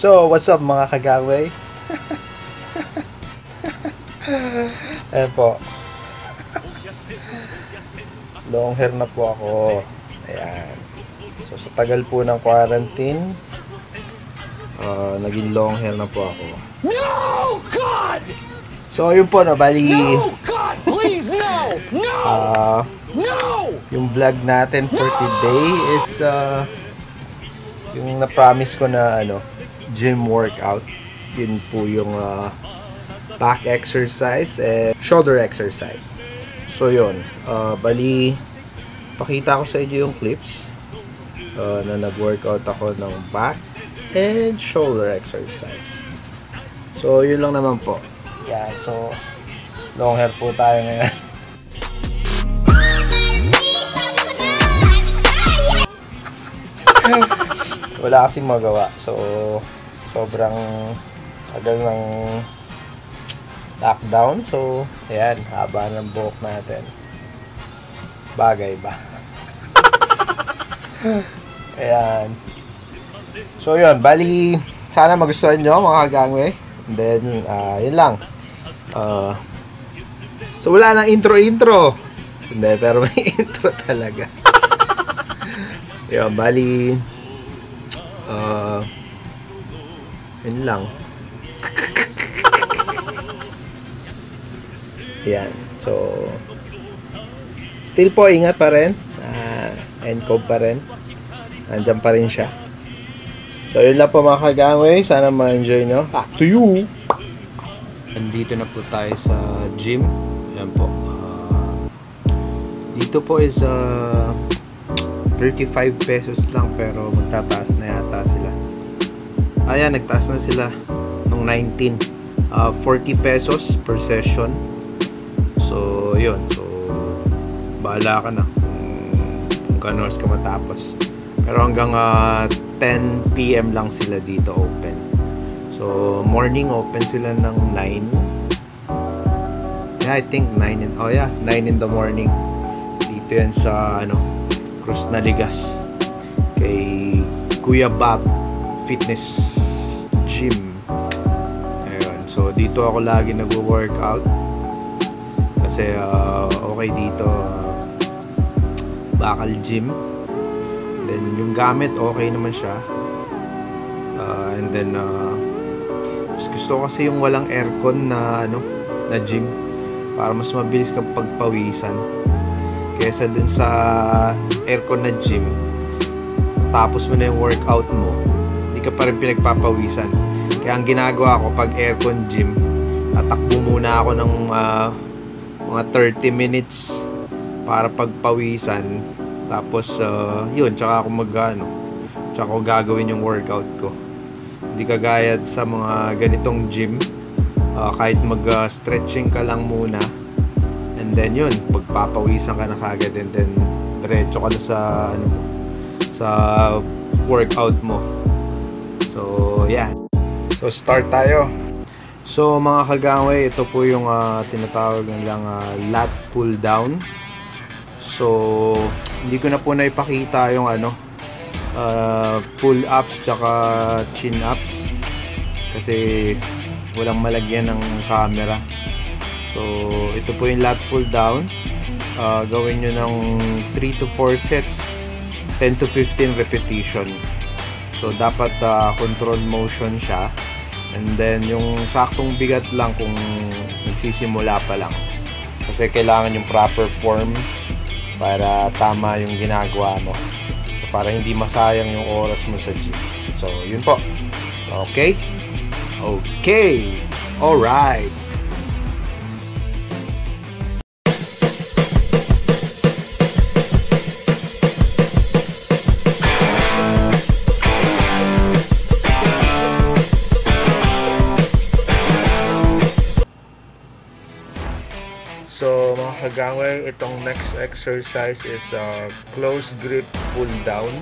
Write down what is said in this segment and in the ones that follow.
So, what's up mga kagaway? Ayan po. Long hair na po ako. Ayan. So, sa tagal po ng quarantine, uh, naging long hair na po ako. No, God! So, yun po, no, bali, No, God, please, no! No! uh, No! yung vlog natin for today is uh, yung na-promise ko na ano, gym workout. Yun po yung uh, back exercise and shoulder exercise. So yun, uh, bali pakita ko sa inyo yung clips uh, na nag-workout ako ng back and shoulder exercise. So yun lang naman po. Yan, so long hair po tayo ngayon. wala kasing magawa. So, sobrang tagal ng lockdown. So, ayan, haba ng buhok natin. Bagay ba? ayan. So, yun. Bali, sana magustuhan nyo mga kagangwe. And then, uh, yun lang. Uh, so, wala nang intro-intro. Hindi, pero may intro talaga. yun, bali, Uh, yun lang. Yan. So, still po, ingat pa rin. Uh, encode pa rin. Nandyan pa rin siya. So, yun lang po mga kagangway. Sana ma-enjoy nyo. Back to you! Nandito na po tayo sa gym. Yan po. Uh, dito po is uh, 35 pesos lang pero magtataas na yata sila. Ayan, nagtaas na sila ng 19. Uh, 40 pesos per session. So, yun. So, bahala ka na kung, kung ka matapos. Pero hanggang uh, 10 p.m. lang sila dito open. So, morning open sila ng 9. Yeah, I think 9 in, oh yeah, 9 in the morning. Dito yan sa, ano, Cruz Naligas kay Kuya Bob Fitness Gym ayun so dito ako lagi nagwo-workout kasi uh, okay dito uh, bakal gym then yung gamit okay naman siya. Uh, and then uh, gusto kasi yung walang aircon na ano na gym. Para mas mabilis kang pagpawisan. Kesa dun sa aircon na gym tapos mo na yung workout mo hindi ka pa rin pinagpapawisan. Kaya ang ginagawa ko pag aircon gym tatakbo muna ako ng uh, mga 30 minutes para pagpawisan tapos uh, yun tsaka ako mag ano tsaka ako gagawin yung workout ko. Hindi kagaya sa mga ganitong gym. Uh, kahit mag uh, stretching ka lang muna and then yun pagpapawisan ka na kagad and then diretso ka na sa ano sa workout mo. So yeah. So start tayo. So mga kagangway ito po yung uh, tinatawag nilang uh, lat pull down. So hindi ko na po naipakita yung ano uh, pull ups tsaka chin ups kasi walang malagyan ng camera So, ito po yung lat pull down. Uh, gawin nyo ng 3 to 4 sets, 10 to 15 repetition. So, dapat uh, control motion siya. And then, yung saktong bigat lang kung nagsisimula pa lang. Kasi kailangan yung proper form para tama yung ginagawa mo. Para hindi masayang yung oras mo sa gym. So, yun po. Okay? Okay! Alright! Kagangway, itong next exercise is uh, close grip pull down.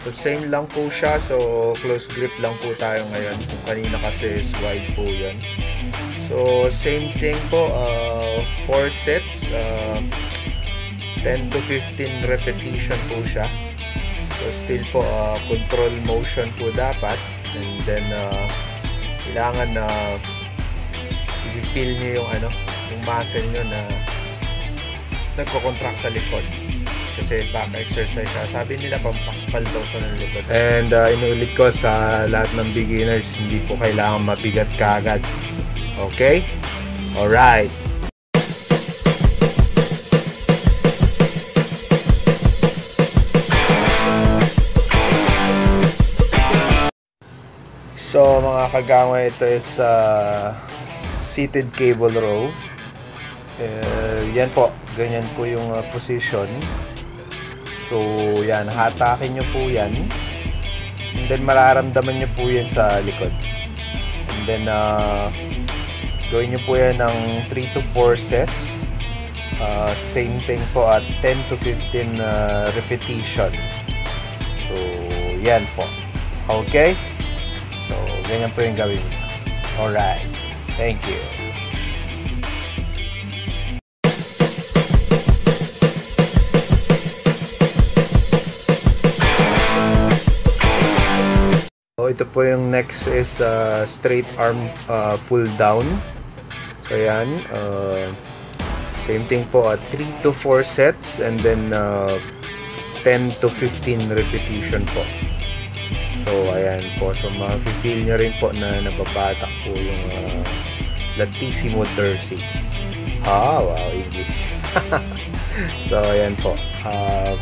So same lang po siya. So close grip lang po tayo ngayon. Kung kanina kasi is wide po yun. So same thing po. 4 sets. Uh, 10 to 15 repetition po siya. So still po uh, control motion po dapat. And then uh, kailangan na uh, i-feel nyo yung ano, yung muscle nyo na nagko-contract sa likod kasi back exercise siya. Sabi nila pampakpal daw to ng likod. And uh, inulit ko sa lahat ng beginners, hindi po kailangan mabigat kaagad. Okay? Alright. So mga kagama, ito is uh, seated cable row. Uh, yan po, ganyan po yung uh, position. So, yan, hatakin nyo po yan. And then, mararamdaman nyo po yan sa likod. And then, uh, gawin nyo po yan ng 3 to 4 sets. Uh, same thing po at 10 to 15 uh, repetition. So, yan po. Okay? So, ganyan po yung gawin. Alright. Thank you. So, ito po yung next is uh, straight arm uh, pull down. So, yan. Uh, same thing po at 3 to 4 sets and then uh, 10 to 15 repetition po. So, ayan po. So, ma-feel nyo rin po na nababatak po yung uh, Latissimo Terzi. Ah, wow, English. so, ayan po. Uh,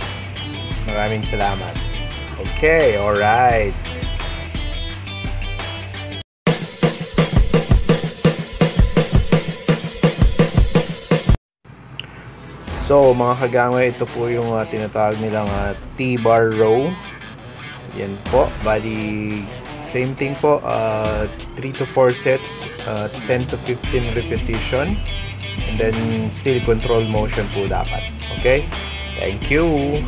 maraming salamat. Okay, alright. So, mga kagangay, ito po yung uh, tinatawag nilang uh, T-bar row. Yan po. Bali, same thing po. Uh, 3 to 4 sets, uh, 10 to 15 repetition. And then, still control motion po dapat. Okay? Thank you!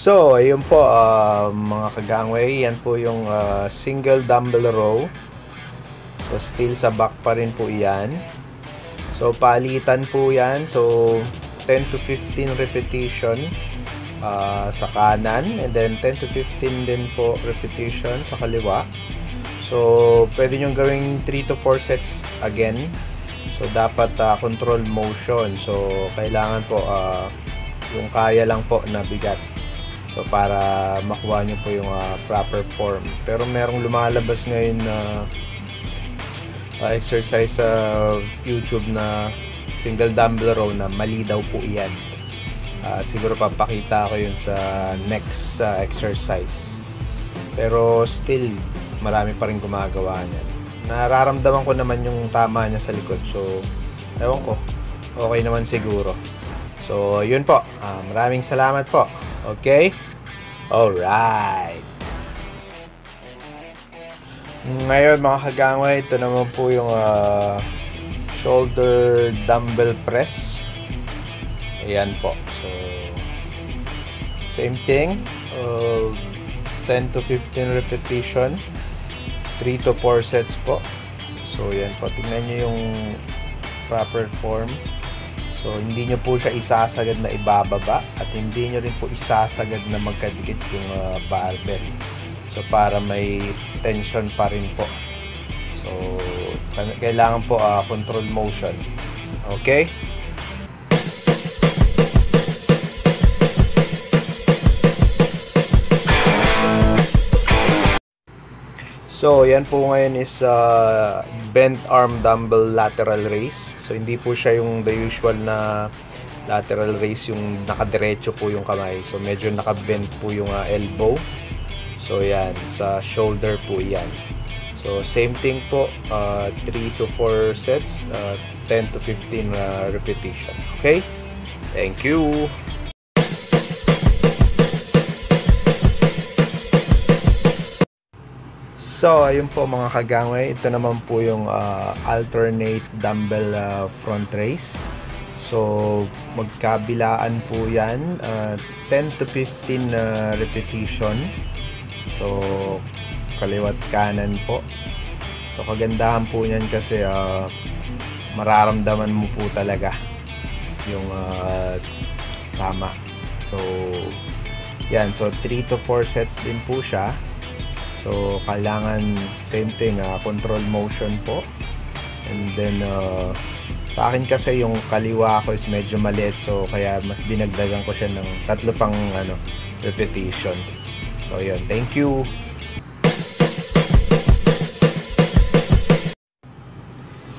So, ayun po uh, mga kagangway, yan po yung uh, single dumbbell row. So, still sa back pa rin po yan. So, palitan po yan. So, 10 to 15 repetition uh, sa kanan and then 10 to 15 din po repetition sa kaliwa. So, pwede nyo gawing 3 to 4 sets again. So, dapat uh, control motion. So, kailangan po uh, yung kaya lang po na bigat. So para makuha nyo po yung uh, proper form. Pero merong lumalabas ngayon na uh, exercise sa uh, YouTube na single dumbbell row na mali daw po iyan. Uh, siguro papakita ko yun sa next uh, exercise. Pero still, marami pa rin gumagawa niyan. Nararamdaman ko naman yung tama niya sa likod. So, ewan ko. Okay naman siguro. So, yun po. Uh, maraming salamat po. Okay? Alright. Ngayon mga kagangway, ito naman po yung uh, shoulder dumbbell press. Ayan po. So, same thing. Uh, 10 to 15 repetition. 3 to 4 sets po. So, yan po. Tingnan nyo yung proper form. So, hindi nyo po siya isasagad na ibababa at hindi nyo rin po isasagad na magkadikit yung uh, barbell. So, para may tension pa rin po. So, kailangan po uh, control motion. Okay? So, yan po ngayon is uh, bent arm dumbbell lateral raise. So, hindi po siya yung the usual na lateral raise yung nakadiretso po yung kamay. So, medyo nakabend po yung uh, elbow. So, yan. Sa shoulder po yan. So, same thing po. Uh, 3 to 4 sets. Uh, 10 to 15 uh, repetition. Okay? Thank you! So, ayun po mga kagangway. Ito naman po yung ah, alternate dumbbell ah, front raise. So, magkabilaan po yan. ah, 10 to 15 na repetition. So, kaliwat kanan po. So, kagandahan po niyan kasi ah, mararamdaman mo po talaga yung ah, tama. So, yan. So, 3 to 4 sets din po siya. So, kailangan same thing, ah, control motion po. And then, uh, sa akin kasi yung kaliwa ko is medyo maliit. So, kaya mas dinagdagan ko siya ng tatlo pang ano, repetition. So, yun. Thank you.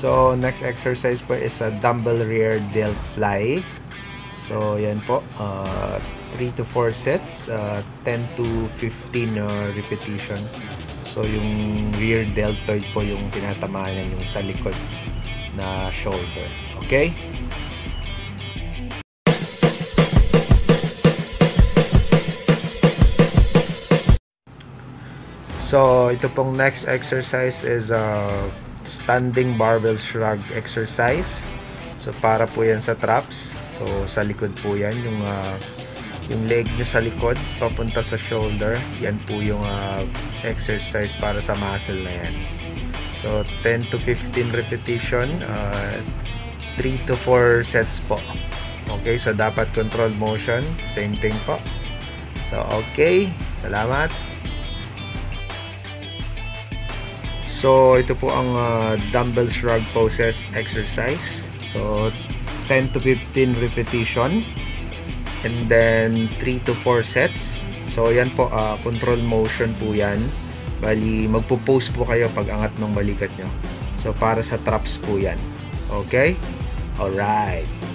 So, next exercise po is a dumbbell rear delt fly. So, yan po. Uh, 3 to 4 sets. Uh, 10 to 15 uh, repetition. So, yung rear deltoids po yung tinatamaan yung sa likod na shoulder. Okay? So, ito pong next exercise is uh, standing barbell shrug exercise. So, para po yan sa traps. So, sa likod po yan. Yung, uh, yung leg nyo sa likod, papunta sa shoulder. Yan po yung uh, exercise para sa muscle na yan. So, 10 to 15 repetition. Uh, 3 to 4 sets po. Okay, so dapat controlled motion. Same thing po. So, okay. Salamat. So, ito po ang uh, dumbbell shrug poses exercise. So, 10 to 15 repetition. And then, 3 to 4 sets. So, yan po, uh, control motion po yan. Bali, magpo-pose po kayo pag angat ng balikat nyo. So, para sa traps po yan. Okay? Alright.